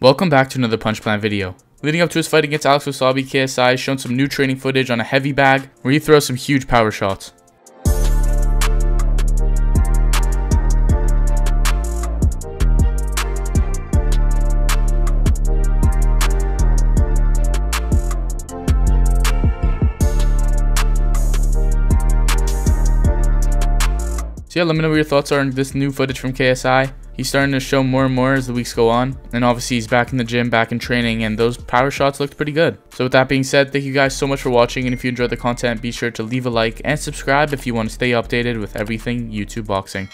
Welcome back to another Punch Plan video. Leading up to his fight against Alex Wassabi, KSI has shown some new training footage on a heavy bag where he throws some huge power shots. So yeah, let me know what your thoughts are on this new footage from KSI. He's starting to show more and more as the weeks go on. And obviously he's back in the gym, back in training, and those power shots looked pretty good. So with that being said, thank you guys so much for watching. And if you enjoyed the content, be sure to leave a like and subscribe if you want to stay updated with everything YouTube boxing.